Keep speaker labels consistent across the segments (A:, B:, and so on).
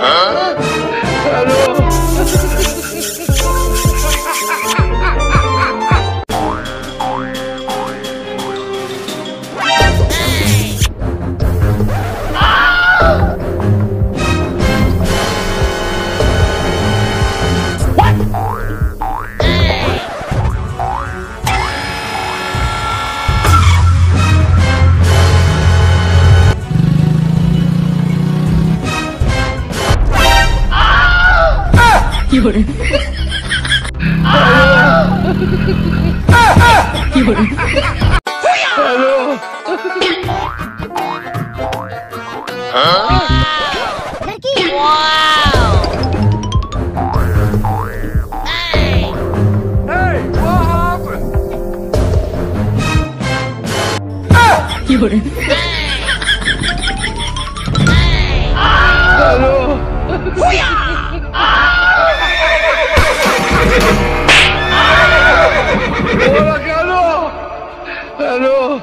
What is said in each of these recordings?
A: Alo.
B: 有人，有人，不
C: 要！哇！
B: 有人。
C: Hello.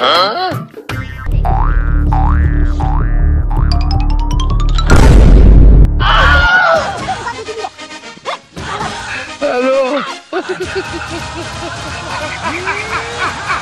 C: Hã? Alô?